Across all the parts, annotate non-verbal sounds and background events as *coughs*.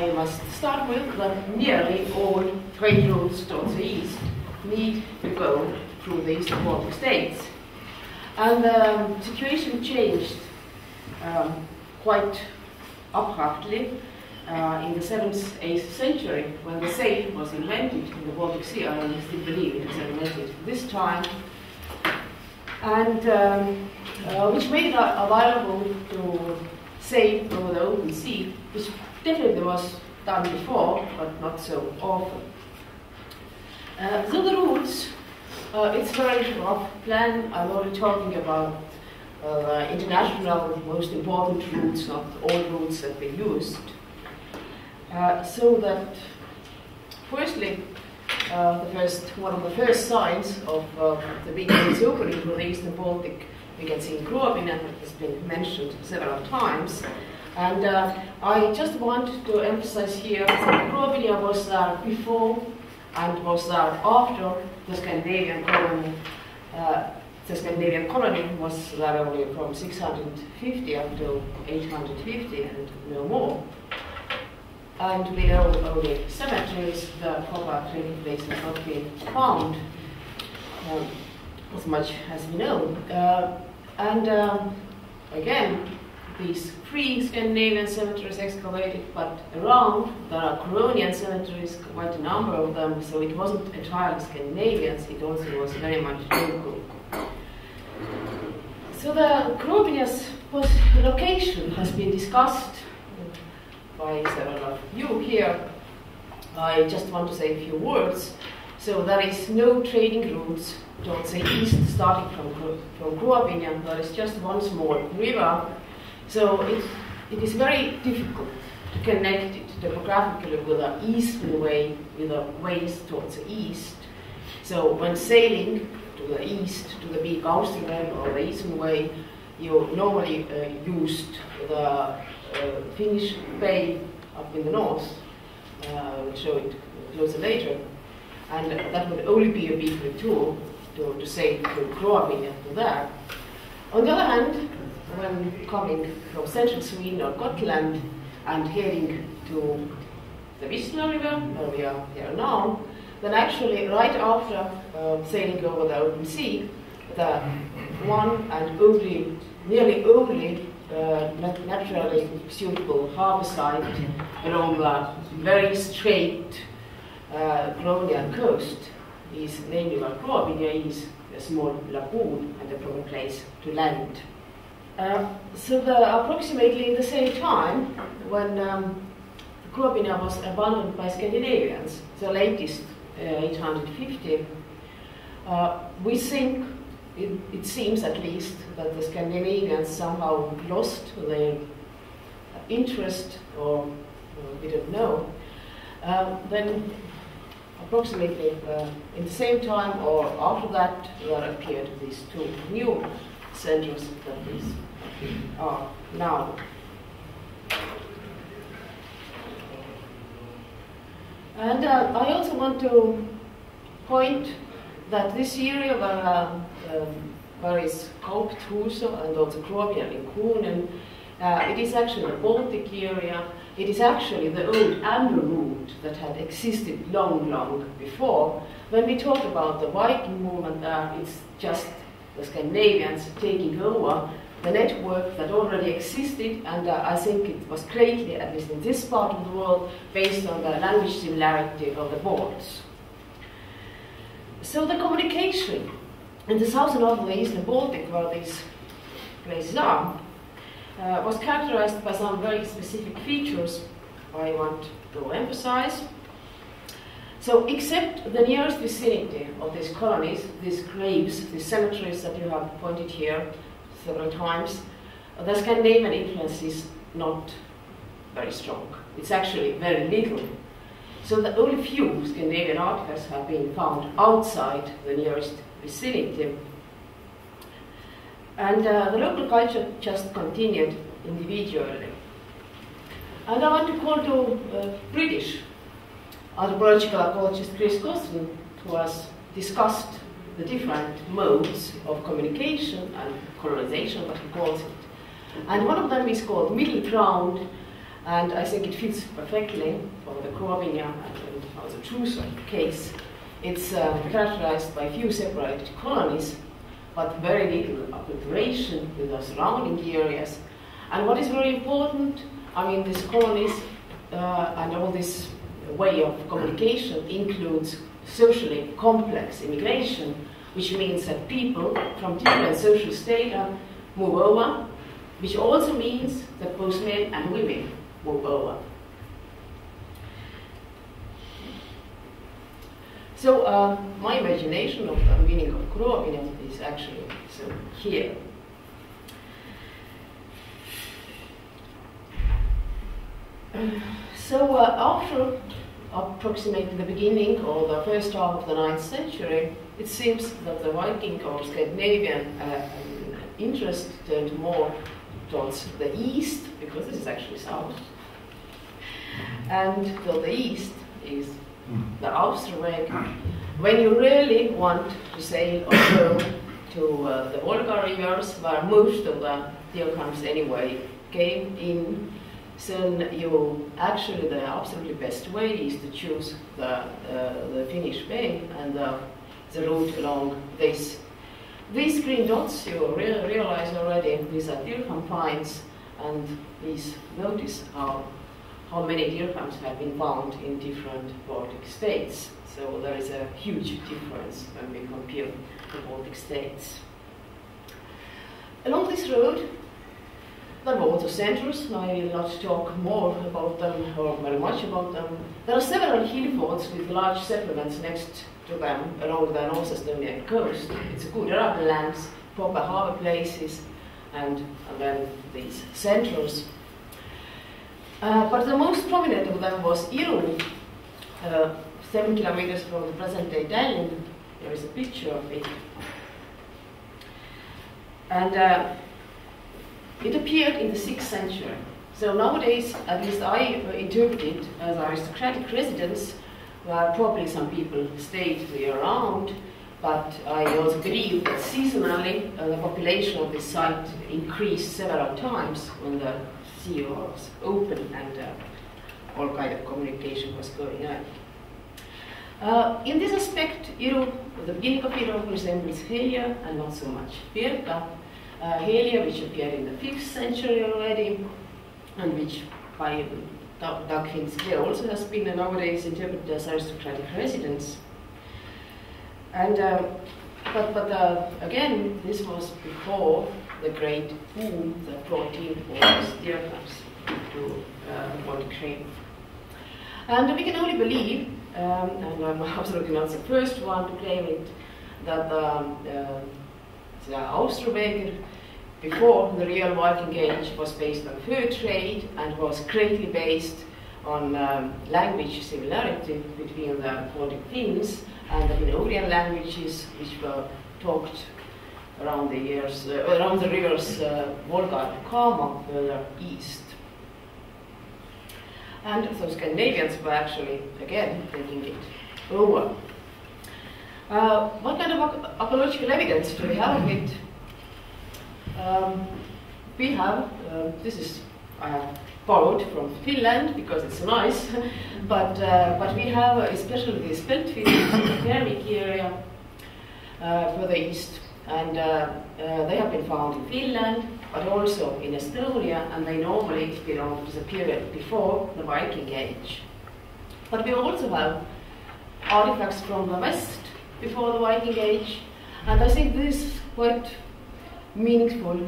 I must start with that nearly all trade routes towards the east need to go through the eastern Baltic states. And the um, situation changed um, quite abruptly uh, in the 7th, 8th century when the sail was invented in the Baltic Sea. I still believe it was invented this time. And um, uh, which made it available to sail over the open sea, which definitely was done before, but not so often. Uh, so the routes, uh, it's very rough plan. I'm only talking about uh, international, most important routes, not all routes that we used. Uh, so that, firstly, uh, the first, one of the first signs of uh, the big opening for the Eastern Baltic, we can see that has been mentioned several times. And uh, I just want to emphasize here that Grobiņa was there before and was there after the Scandinavian colony. Uh, the Scandinavian colony was there only from 650 up to 850 and no more. And below only cemeteries, the proper training place has not been found, um, as much as we know. Uh, and um, again, these three Scandinavian cemeteries excavated, but around there are Curonian cemeteries, quite a number of them, so it wasn't entirely Scandinavians, it also was very much local. So the Grobiņa's location has been discussed by several of you here. I just want to say a few words. So there is no trading routes towards say east starting from, from. There is just one small river. So it, it is very difficult to connect it topographically with an eastern way, with a ways towards the east. So when sailing to the east, to the big Austrian or the eastern way, you normally uh, used the uh, Finnish Bay up in the north, uh, we'll show it closer later, and that would only be a beefy tool to, say to sail from Grobiņa to there. On the other hand, when coming from central Sweden or Gotland and heading to the Wisla River, where we are here now, then actually right after uh, sailing over the open sea, the one and only, nearly only uh, naturally suitable harbour site along the very straight uh, Curonian coast is namely where Grobiņa is a small lagoon and a proper place to land. Uh, so the, approximately the same time when um, was abandoned by Scandinavians, the latest uh, 850, uh, we think it, it, seems at least that the Scandinavians somehow lost their interest, or, we don't know. Um, then, approximately uh, in the same time or after that, there appeared these two new centers that these are now. And uh, I also want to point that this area where uh, um, where is Kaupthuso and also Kruopian in Kunen. Uh, it is actually a Baltic area. It is actually the old Amber route that had existed long, long before. When we talk about the Viking movement there, it's just the Scandinavians taking over the network that already existed, and uh, I think it was greatly, at least in this part of the world, based on the language similarity of the boards. So the communication in the south southern of the eastern Baltic, where these places are, uh, was characterized by some very specific features I want to emphasize. So, except the nearest vicinity of these colonies, these graves, these cemeteries that you have pointed here several times, the Scandinavian influence is not very strong. It's actually very little. So, the only few Scandinavian artifacts have been found outside the nearest vicinity. And uh, the local culture just continued individually. And I want to call to uh, British anthropological archaeologist Chris Gosden, who has discussed the different modes of communication and colonization, what he calls it. And one of them is called middle ground, And I think it fits perfectly for the Grobiņa and for the Truso case. It's uh, characterized by few separated colonies, but very little acculturation with the surrounding areas. And what is very important, I mean, these colonies uh, and all this way of communication includes socially complex immigration, which means that people from different social strata move over, which also means that both men and women move over. So uh, my imagination of the meaning of Croatia is actually so here. *sighs* So uh, after approximately the beginning or the first half of the 9th century, it seems that the Viking or Scandinavian uh, interest turned more towards the east, because this is actually south. And to the east is the Austerweg. When you really want to sail or go to uh, the Volga rivers, where most of the Dirhams anyway came in, then you actually the absolutely best way is to choose the, uh, the Finnish Bay and the, the route along this. These green dots you re realize already, these are dirham finds, and please notice how how many dirhams have been found in different Baltic states. So there is a huge difference when we compare the Baltic states. Along this road, there were also centers. I will not talk more about them or very much about them. There are several hill forts with large settlements next to them along the North Estonian coast. It's good urban lands, proper harbor places, and, and then these centers uh, but the most prominent of them was Iru, uh, seven kilometers from the present-day Tallinn. There is a picture of it. And uh, it appeared in the 6th century. So nowadays, at least I interpret it as aristocratic residence, where probably some people stayed year-round, but I also believe that seasonally uh, the population of this site increased several times when the was open and uh, all kind of communication was going on. Uh, in this aspect, Iru, the beginning of Iru resembles Helgö and not so much Birka. Uh, Helgö, which appeared in the 5th century already, and which by Doug Hinds also has been nowadays interpreted as aristocratic residence. And uh, but but uh, again, this was before the great boom that brought in all these dirhams to uh, And we can only believe, um, and I'm *laughs* absolutely not the first one to claim it, that um, uh, the Austroweger before the real Viking Age was based on fur trade and was greatly based on um, language similarity between the Baltic Finns and the Minoan languages which were talked around the years, uh, around the rivers uh, Volga and Kama further east. And so Scandinavians were actually, again, taking it over. Uh, what kind of archaeological evidence do we have it? Um, we have, uh, this is, I borrowed from Finland because it's nice, *laughs* but, uh, but we have especially the Speltfields *coughs* in the Thermic area uh, further east and uh, uh, they have been found in Finland, but also in Estonia, and they normally belong to the period before the Viking Age. But we also have artifacts from the West before the Viking Age, and I think this is quite meaningful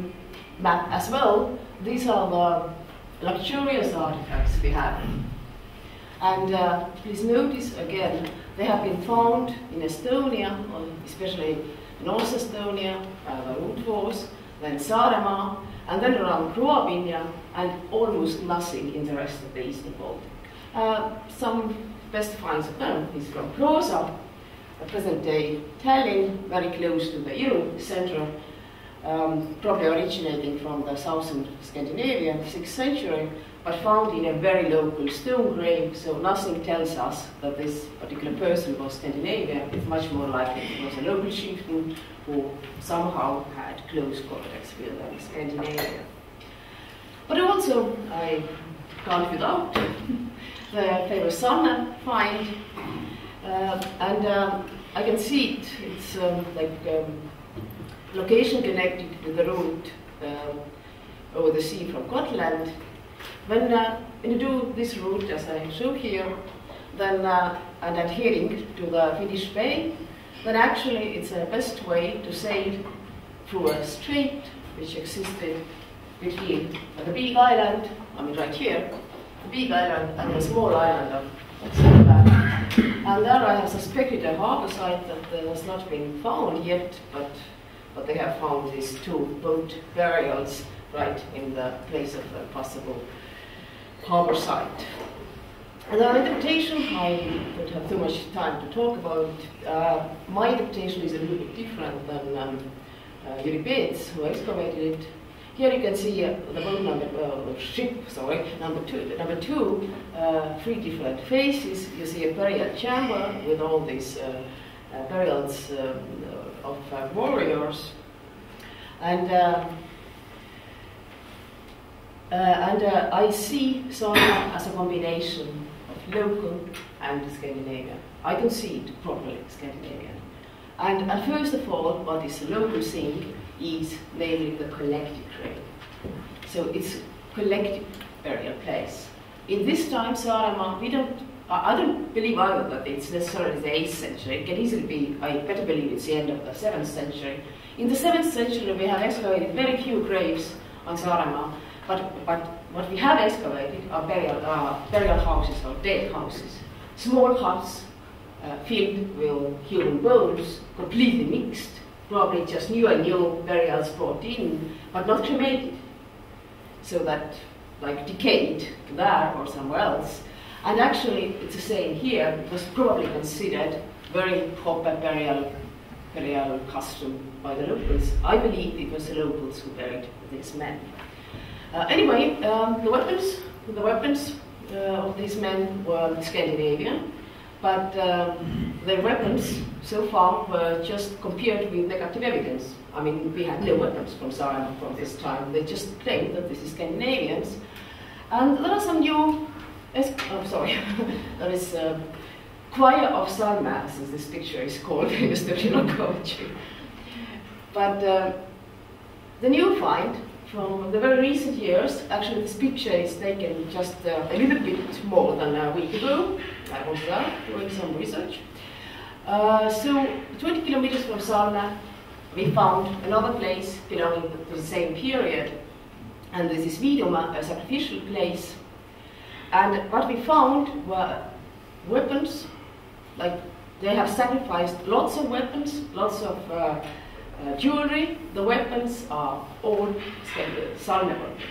map as well. These are the luxurious artifacts we have. And uh, please notice again, they have been found in Estonia, especially North Estonia, uh, Rudfors, then Saaremaa, and then around Grobiņa, and almost nothing in the rest of the Eastern Baltic. Uh, some best finds of them is from Proosa, present-day Tallinn, very close to the Iru center, um, probably originating from the southern Scandinavia, 6th century, but found in a very local stone grave, so nothing tells us that this particular person was Scandinavian. It's much more likely it was a local chieftain who somehow had close contacts with Scandinavia. But also, I can't without. *laughs* the famous Salme find. Uh, and um, I can see it. It's um, like um, location connected to the route uh, over the sea from Gotland. When, uh, when you do this route, as I show here, then uh, and adhering to the Finnish Bay, then actually it's the best way to sail through a strait which existed between the big island, I mean right here, the big island and the small island of And there I have suspected a harbor site that has not been found yet, but, but they have found these two boat burials right in the place of a possible harbor site. And our interpretation, I don't have too much time to talk about. Uh, my interpretation is a little bit different than um, uh, Europeans who excavated it. Here you can see uh, the boat number, uh, ship, sorry, number two. Number two, uh, three different faces. You see a burial chamber with all these uh, uh, burials um, of warriors, and and I see Salme as a combination of local and Scandinavian. I can see it properly Scandinavian. And uh, first of all, what is local thing is namely the collective grave. So it's collective burial place. In this time, Saaremaa, we don't, I don't believe either that it's necessarily the 8th century. It can easily be, I better believe it's the end of the 7th century. In the 7th century, we have excavated very few graves on Saaremaa, but, but what we have excavated are burial, uh, burial houses or dead houses. Small huts uh, filled with human bones, completely mixed, probably just new and new burials brought in, but not cremated. So that, like, decayed there or somewhere else. And actually, it's the same here, it was probably considered very proper burial, burial custom by the locals. I believe it was the locals who buried these men. Uh, anyway, um, the weapons, the weapons uh, of these men were Scandinavian, but um, their weapons so far were just compared with negative evidence. I mean, we had no weapons from Saaremaa from this time. They just claimed that this is Scandinavians. And there are some new, oh, sorry, *laughs* there is a choir of Salmas, as this picture is called in the Sturgeon But uh, the new find from the very recent years. Actually, this picture is taken just uh, a little bit more than a week ago. I was there doing some research. Uh, so, 20 kilometers from Salme, we found another place belonging to the same period. And this is Vidoma, a sacrificial place. And what we found were weapons, like they have sacrificed lots of weapons, lots of uh, uh, jewelry, the weapons are all Salme weapons.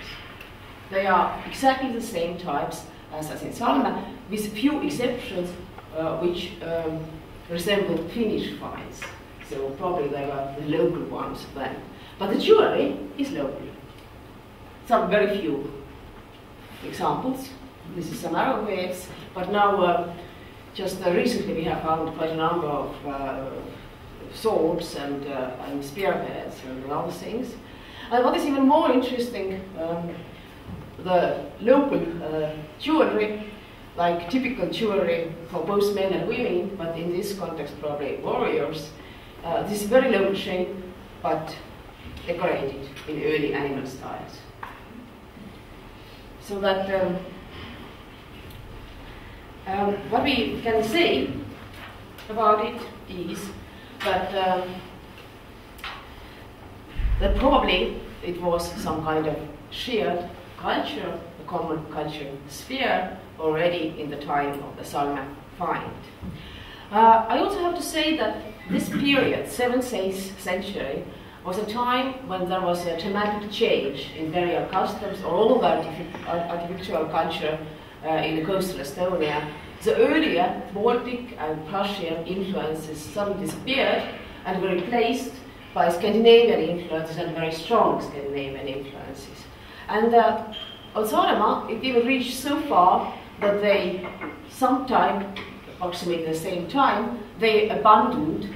They are exactly the same types as, in Salme, with few exceptions uh, which um, resemble Finnish finds. So probably they were the local ones then. But the jewelry is local. Some very few examples. This is some arrowheads, but now uh, just uh, recently we have found quite a number of uh, swords and, uh, and spearheads and other things. And what is even more interesting, um, the local uh, jewelry, like typical jewelry for both men and women, but in this context probably warriors, uh, this very local shape, but decorated in early animal styles. So that um, um, what we can say about it is but um, that probably it was some kind of shared culture, a common cultural sphere already in the time of the Salme find. Uh, I also have to say that this period, 7th, 8th century, was a time when there was a dramatic change in burial customs or all the artificial culture uh, in the coastal Estonia the earlier Baltic and Prussian influences suddenly disappeared and were replaced by Scandinavian influences and very strong Scandinavian influences. And uh, on Saaremaa, it even reached so far that they, sometime, approximately the same time, they abandoned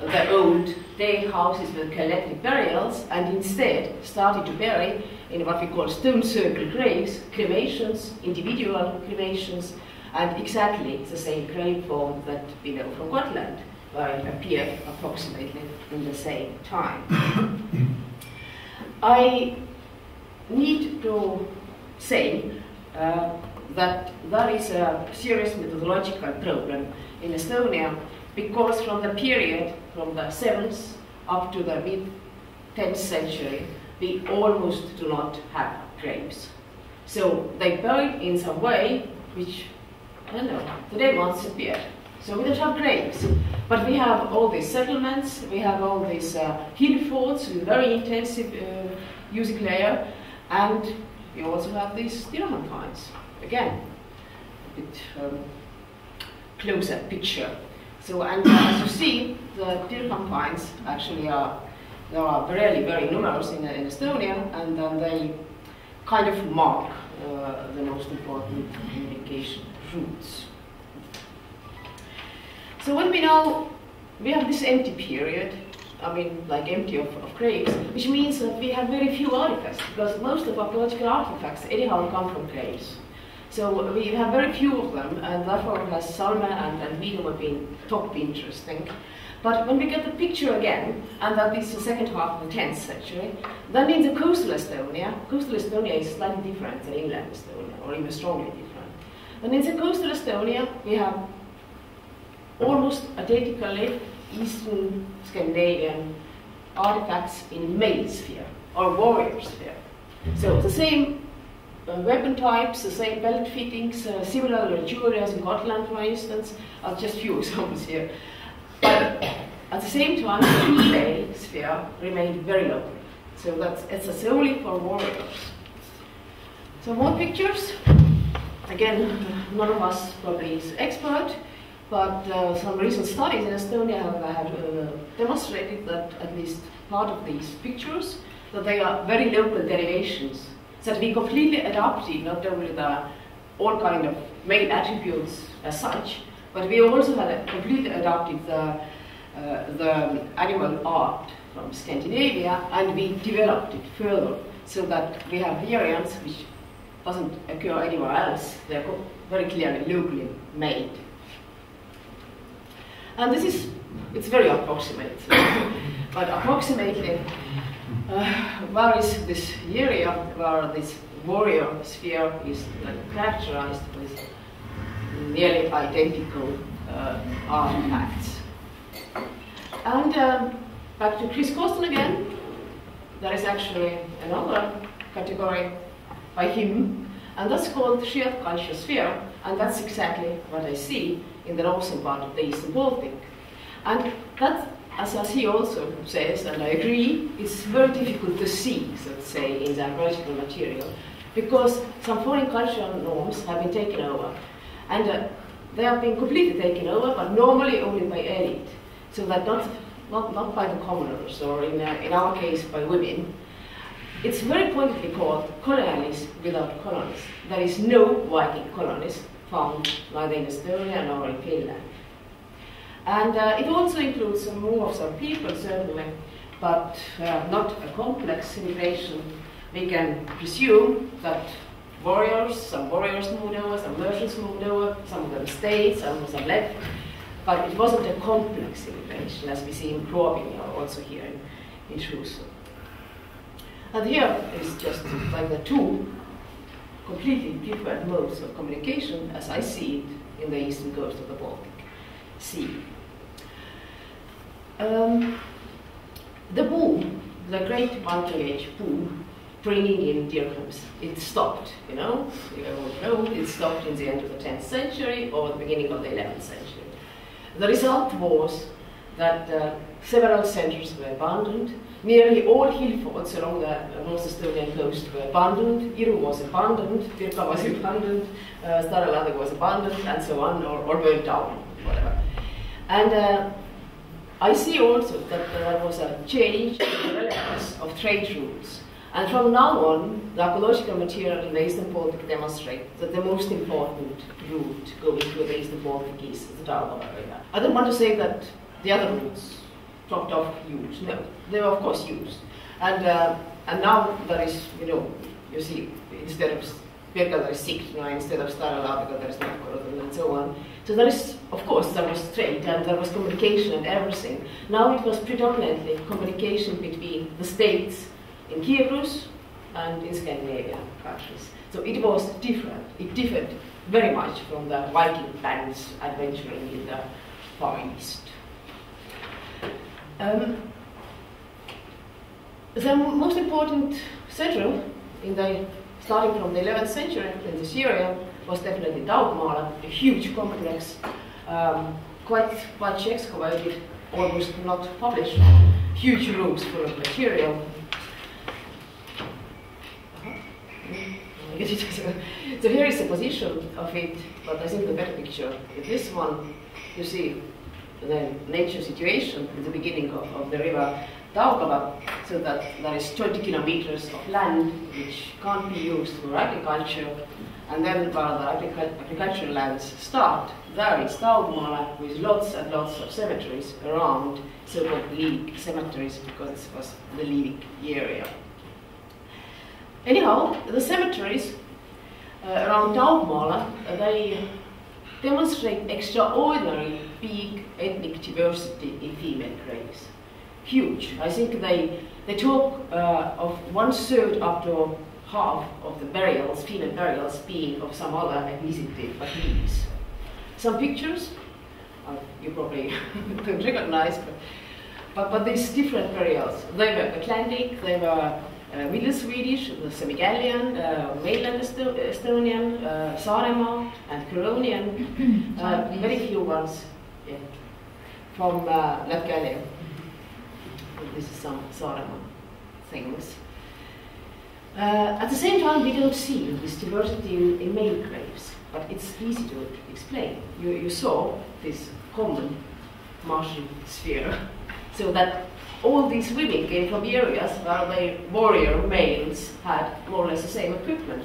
the old day houses with collective burials and instead started to bury in what we call stone circle graves, cremations, individual cremations, and exactly the same grave form that we know from Gotland, where it appeared approximately in the same time. I need to say uh, that there is a serious methodological problem in Estonia because from the period from the 7th up to the mid 10th century, we almost do not have graves. So they buried in some way which, I don't know, today once appeared. So we don't have graves. But we have all these settlements, we have all these uh, hill forts with very intensive uh, music layer, and we also have these Dirham finds. Again, a bit um, closer picture. So, and uh, as you see, the Dirham finds actually are, there are really very numerous in, in Estonia, and then they kind of mark uh, the most important communication So when we now, we have this empty period, I mean, like empty of, of graves, which means that we have very few artifacts, because most of our archaeological artifacts anyhow come from graves. So we have very few of them, and therefore has Salme and, and Viiduma been top interesting. But when we get the picture again, and that is the second half of the 10th century, then in the coastal Estonia, coastal Estonia is slightly different than inland Estonia, or even strongly different. And in the coastal Estonia, we have almost identically Eastern Scandinavian artifacts in male sphere, or warrior sphere. So the same uh, weapon types, the same belt fittings, uh, similar jewelry as in Gotland, for instance, are just few *laughs* examples here. But at the same time, the female sphere remained very low. So that's it's for warriors. So more pictures. Again, none of us probably is expert, but uh, some recent studies in Estonia have, have uh, demonstrated that at least part of these pictures, that they are very local derivations that we completely adopted not only the all kind of male attributes as such, but we also had completely adopted the, uh, the animal art from Scandinavia and we developed it further so that we have variants which doesn't occur anywhere else. They're very clearly locally made. And this is, it's very approximate, *coughs* but approximately uh, where is this area where this warrior sphere is characterized with nearly identical uh, artifacts. And uh, back to Chris Gosden again, there is actually another category by him, and that's called the shared culture sphere, and that's exactly what I see in the northern part of the Eastern Baltic. And that as, as he also says, and I agree, it's very difficult to see, so to say, in the archaeological material, because some foreign cultural norms have been taken over. And uh, they have been completely taken over, but normally only by elite. So that not, not, not by the commoners, or in, uh, in our case, by women. It's very pointedly called colonialism without colonies. There is no Viking colonies found neither in Estonia nor in Finland. And uh, it also includes some more of some people, certainly, but uh, not a complex immigration. We can presume that warriors, some warriors moved over, some merchants moved over, some of them stayed, some of them left. But it wasn't a complex immigration, as we see in or also here in, in. And here is just like the two completely different modes of communication as I see it in the eastern coast of the Baltic Sea. Um, the boom, the great multi-age boom, bringing in dirhams, it stopped, you know, you all know, it stopped in the end of the 10th century or the beginning of the 11th century. The result was that uh, several centers were abandoned, nearly all hill forts along the North Estonian coast were abandoned, Iru was abandoned, Birka was abandoned, uh, Stare was abandoned, and so on, or, or burned down, whatever. And uh, I see also that there was a change in the relevance of trade routes. And from now on, the archaeological material in the Eastern Baltic demonstrates that the most important route going through the Eastern Baltic is the Daugava area. I don't want to say that the other routes dropped off used. No, they were of course used. And, uh, and now there is, you know, you see, instead of Birka there is Signa, instead of Staraya Ladoga there is Novgorod and so on. So there is, of course, there was trade and there was communication and everything. Now it was predominantly communication between the states in Kiev and in Scandinavian countries. So it was different. It differed very much from the Viking bands adventuring in the Far East. Um, the most important central in the starting from the 11th century in this area was definitely Daugmala, a huge complex, um, quite much excavated, almost not published, huge rooms full of material. so here is the position of it, but I think the better picture is this one. You see the nature situation at the beginning of, of the river Daugava, so that there is 20 kilometers of land which can't be used for agriculture, and then where the agricultural lands start, there is Daugmala with lots and lots of cemeteries around, so-called cemeteries, because this was the Liivik area. Anyhow, the cemeteries uh, around Daugmala, uh, they demonstrate extraordinary big ethnic diversity in female graves huge. I think they, they talk uh, of one third up to half of the burials, female burials, being of some other ethnicity but these. Some pictures, uh, you probably *laughs* don't recognize, but, but, but these different burials. They were Atlantic, they were uh, Middle Swedish, the Semigallian, uh, mainland Estonian, uh, Saaremaa, and Curonian. *clears throat* uh, very few ones yeah, from uh, Latgalia this is some sort of things. Uh, at the same time, we don't see this diversity in, in male graves, but it's easy to explain. You, you saw this common Martian sphere, *laughs* so that all these women came from the areas where the warrior males had more or less the same equipment.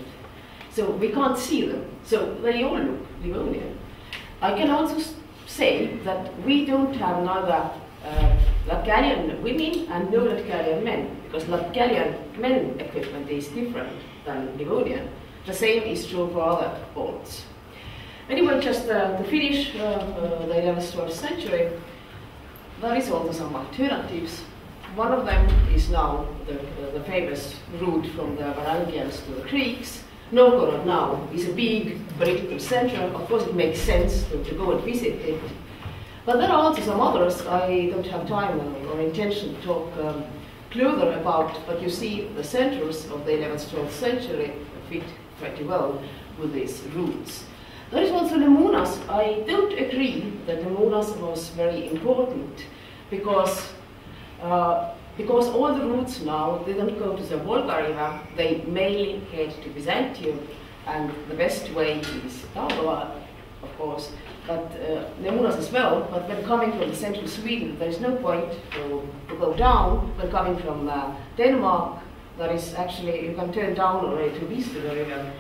So we can't see them. So they all look Livonian. I can also say that we don't have neither uh, Latgalian women and no Latgalian men, because Latgalian men equipment is different than Livonian. The same is true for other boats. Anyway, just uh, to finish uh, uh, the 11th, 12th century, there is also some alternatives. One of them is now the, uh, the famous route from the Varangians to the Greeks. Novgorod now is a big political center. Of course, it makes sense to, to go and visit it but there are also some others I don't have time or intention to talk um, further about, but you see the centers of the 11th, 12th century fit pretty well with these roots. There is also Nemunas. I don't agree that Nemunas was very important because uh, because all the routes now didn't go to the Volga River, they mainly head to Byzantium, and the best way is Daugava, of course, but uh, Nemunas as well, but when coming from the central Sweden, there is no point to, to go down. When coming from uh, Denmark, there is actually, you can turn down already to Vistula River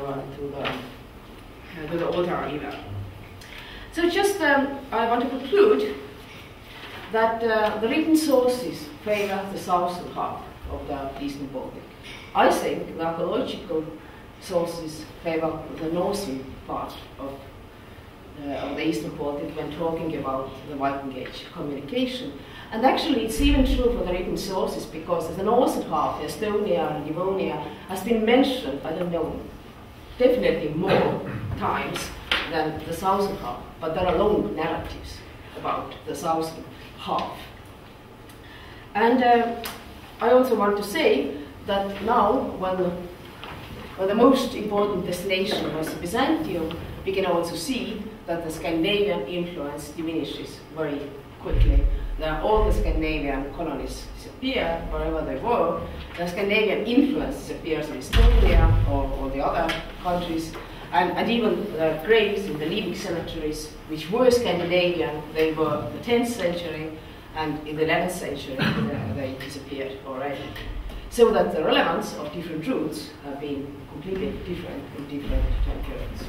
or to the, uh, to the Oder River. So just, um, I want to conclude that uh, the written sources favor the southern half of the Eastern Baltic. I think the archaeological sources favor the northern part of uh, of the Eastern Baltic when talking about the Viking Age communication. And actually, it's even true for the written sources because the northern half, Estonia and Livonia, has been mentioned, I don't know, definitely more *coughs* times than the southern half, but there are long narratives about the southern half. And uh, I also want to say that now, when, when the most important destination was Byzantium, we can also see that the Scandinavian influence diminishes very quickly. Now all the Scandinavian colonies disappear wherever they were. The Scandinavian influence disappears in Estonia or, or the other countries. And, even the graves in the living cemeteries, which were Scandinavian, they were the 10th century, and in the 11th century uh, they disappeared already. So that the relevance of different routes have been completely different in different time periods.